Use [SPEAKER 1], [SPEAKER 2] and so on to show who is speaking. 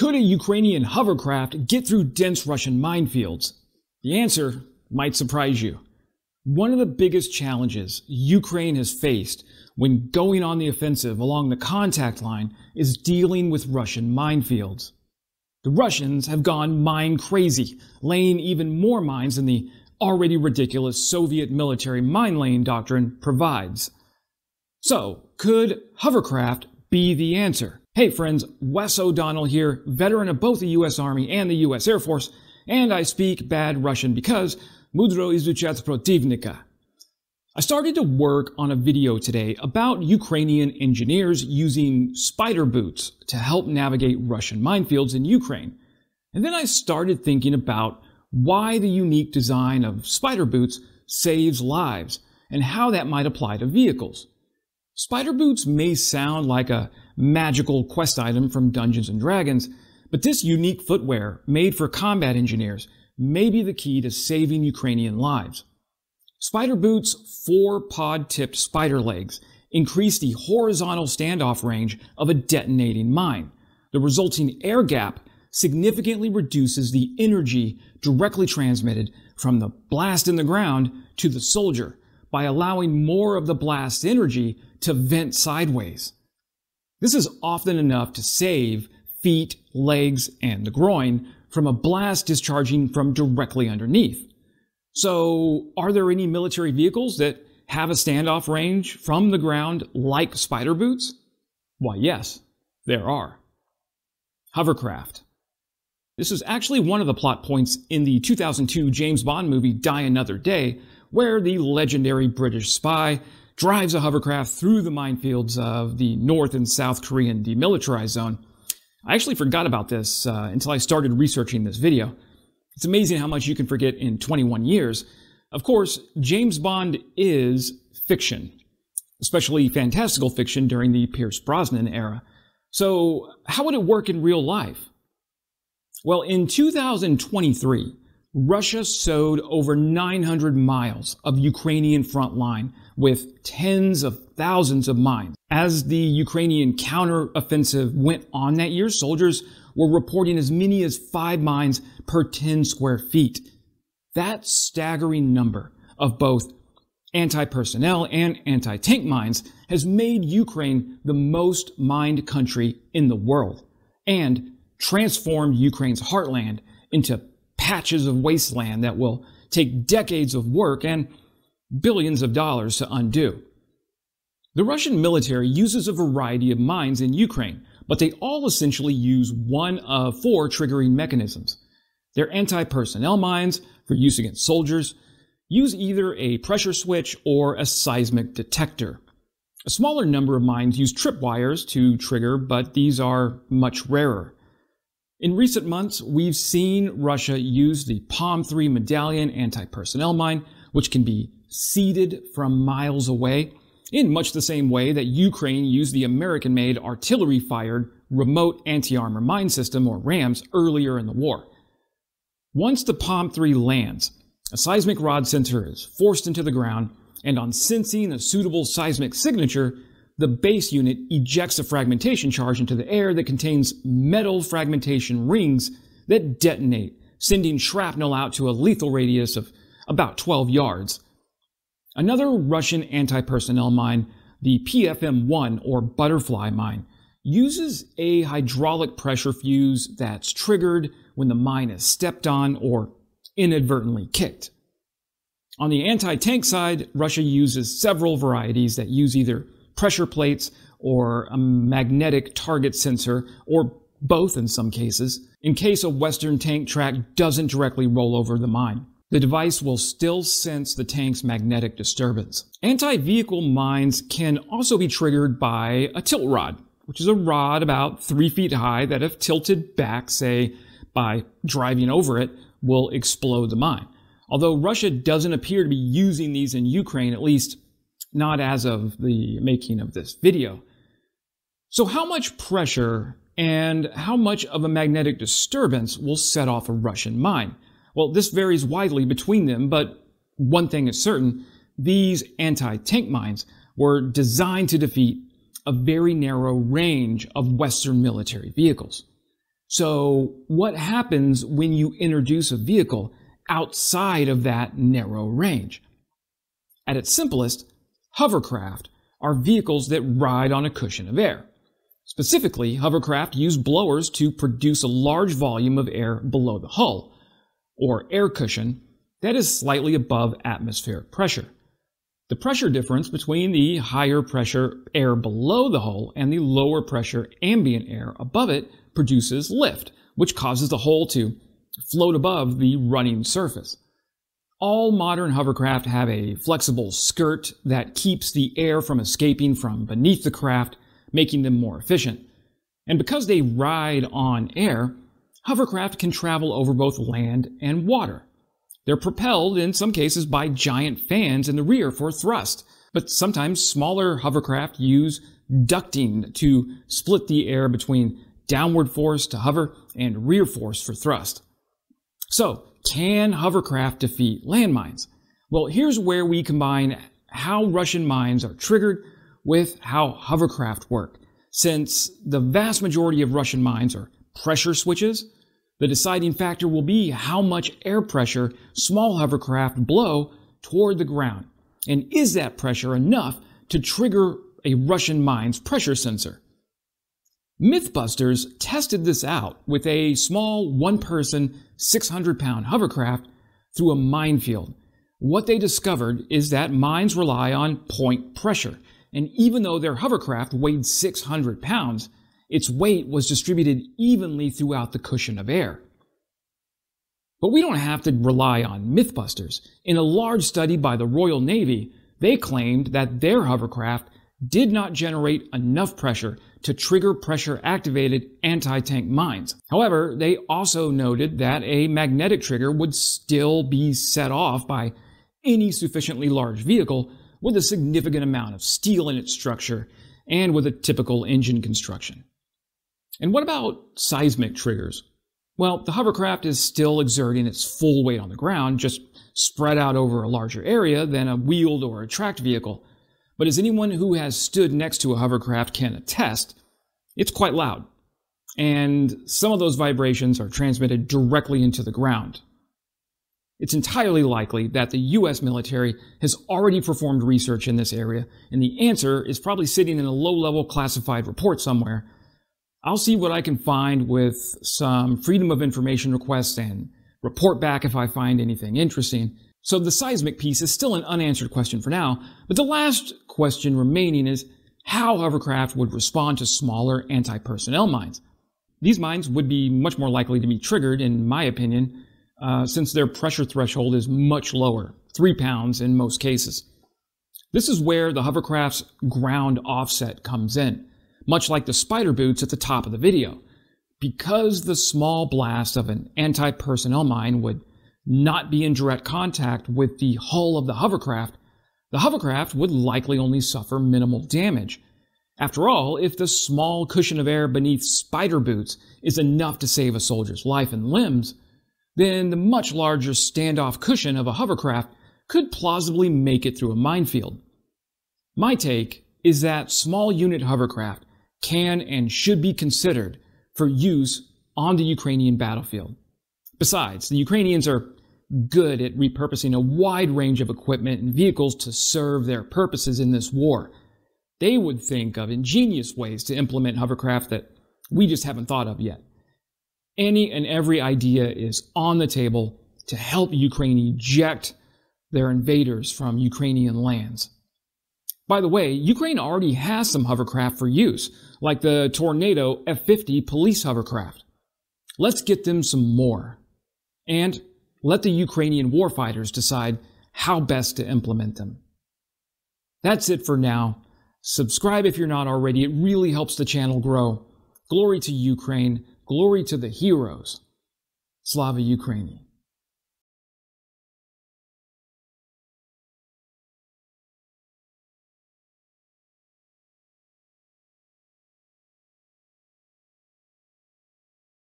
[SPEAKER 1] Could a Ukrainian hovercraft get through dense Russian minefields? The answer might surprise you. One of the biggest challenges Ukraine has faced when going on the offensive along the contact line is dealing with Russian minefields. The Russians have gone mine crazy, laying even more mines than the already ridiculous Soviet military mine laying doctrine provides. So, could hovercraft be the answer? Hey friends, Wes O'Donnell here, veteran of both the US Army and the US Air Force, and I speak bad Russian because mudro izuchat protivnika. I started to work on a video today about Ukrainian engineers using spider boots to help navigate Russian minefields in Ukraine. And then I started thinking about why the unique design of spider boots saves lives and how that might apply to vehicles. Spider boots may sound like a magical quest item from Dungeons and Dragons, but this unique footwear made for combat engineers may be the key to saving Ukrainian lives. Spider boots' four pod-tipped spider legs increase the horizontal standoff range of a detonating mine. The resulting air gap significantly reduces the energy directly transmitted from the blast in the ground to the soldier by allowing more of the blast energy to vent sideways. This is often enough to save feet, legs, and the groin from a blast discharging from directly underneath. So, are there any military vehicles that have a standoff range from the ground like spider boots? Why, yes, there are. Hovercraft. This is actually one of the plot points in the 2002 James Bond movie Die Another Day, where the legendary British spy drives a hovercraft through the minefields of the North and South Korean demilitarized zone. I actually forgot about this uh, until I started researching this video. It's amazing how much you can forget in 21 years. Of course, James Bond is fiction, especially fantastical fiction during the Pierce Brosnan era. So, how would it work in real life? Well, in 2023, Russia sowed over 900 miles of Ukrainian front line with tens of thousands of mines. As the Ukrainian counteroffensive went on that year, soldiers were reporting as many as five mines per 10 square feet. That staggering number of both anti-personnel and anti-tank mines has made Ukraine the most mined country in the world. And transformed Ukraine's heartland into patches of wasteland that will take decades of work and billions of dollars to undo. The Russian military uses a variety of mines in Ukraine, but they all essentially use one of four triggering mechanisms. Their anti-personnel mines, for use against soldiers, use either a pressure switch or a seismic detector. A smaller number of mines use tripwires to trigger, but these are much rarer. In recent months, we've seen Russia use the POM 3 medallion anti-personnel mine, which can be seeded from miles away, in much the same way that Ukraine used the American-made artillery-fired remote anti-armor mine system, or RAAMS, earlier in the war. Once the POM 3 lands, a seismic rod sensor is forced into the ground, and on sensing a suitable seismic signature, the base unit ejects a fragmentation charge into the air that contains metal fragmentation rings that detonate, sending shrapnel out to a lethal radius of about 12 yards. Another Russian anti-personnel mine, the PFM-1 or butterfly mine, uses a hydraulic pressure fuse that's triggered when the mine is stepped on or inadvertently kicked. On the anti-tank side, Russia uses several varieties that use either pressure plates or a magnetic target sensor, or both in some cases, in case a Western tank track doesn't directly roll over the mine. The device will still sense the tank's magnetic disturbance. Anti-vehicle mines can also be triggered by a tilt rod, which is a rod about three feet high that if tilted back, say, by driving over it, will explode the mine. Although Russia doesn't appear to be using these in Ukraine, at least not as of the making of this video. So how much pressure and how much of a magnetic disturbance will set off a Russian mine? Well, this varies widely between them, but one thing is certain, these anti-tank mines were designed to defeat a very narrow range of Western military vehicles. So what happens when you introduce a vehicle outside of that narrow range? At its simplest, hovercraft are vehicles that ride on a cushion of air. Specifically, hovercraft use blowers to produce a large volume of air below the hull, or air cushion, that is slightly above atmospheric pressure. The pressure difference between the higher pressure air below the hull and the lower pressure ambient air above it produces lift, which causes the hull to float above the running surface. All modern hovercraft have a flexible skirt that keeps the air from escaping from beneath the craft, making them more efficient. And because they ride on air, hovercraft can travel over both land and water. They're propelled in some cases by giant fans in the rear for thrust, but sometimes smaller hovercraft use ducting to split the air between downward force to hover and rear force for thrust. So, can hovercraft defeat landmines? Well, here's where we combine how Russian mines are triggered with how hovercraft work. Since the vast majority of Russian mines are pressure switches, the deciding factor will be how much air pressure small hovercraft blow toward the ground. And is that pressure enough to trigger a Russian mine's pressure sensor? Mythbusters tested this out with a small one person, 600 pound hovercraft through a minefield. What they discovered is that mines rely on point pressure, and even though their hovercraft weighed 600 pounds, its weight was distributed evenly throughout the cushion of air. But we don't have to rely on Mythbusters. In a large study by the Royal Navy, they claimed that their hovercraft did not generate enough pressure to trigger pressure activated anti tank mines. However, they also noted that a magnetic trigger would still be set off by any sufficiently large vehicle with a significant amount of steel in its structure and with a typical engine construction. And what about seismic triggers? Well, the hovercraft is still exerting its full weight on the ground, just spread out over a larger area than a wheeled or a tracked vehicle. But as anyone who has stood next to a hovercraft can attest, it's quite loud. And some of those vibrations are transmitted directly into the ground. It's entirely likely that the US military has already performed research in this area, and the answer is probably sitting in a low level classified report somewhere. I'll see what I can find with some Freedom of Information requests and report back if I find anything interesting. So the seismic piece is still an unanswered question for now, but the last question remaining is how hovercraft would respond to smaller anti-personnel mines. These mines would be much more likely to be triggered, in my opinion, uh, since their pressure threshold is much lower, three pounds in most cases. This is where the hovercraft's ground offset comes in, much like the spider boots at the top of the video. Because the small blast of an anti-personnel mine would not be in direct contact with the hull of the hovercraft, the hovercraft would likely only suffer minimal damage. After all, if the small cushion of air beneath spider boots is enough to save a soldier's life and limbs, then the much larger standoff cushion of a hovercraft could plausibly make it through a minefield. My take is that small unit hovercraft can and should be considered for use on the Ukrainian battlefield. Besides, the Ukrainians are good at repurposing a wide range of equipment and vehicles to serve their purposes in this war. They would think of ingenious ways to implement hovercraft that we just haven't thought of yet. Any and every idea is on the table to help Ukraine eject their invaders from Ukrainian lands. By the way, Ukraine already has some hovercraft for use, like the Tornado F 50 police hovercraft. Let's get them some more. And let the Ukrainian warfighters decide how best to implement them. That's it for now. Subscribe if you're not already. It really helps the channel grow. Glory to Ukraine. Glory to the heroes. Slava Ukraini.